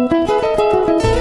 Música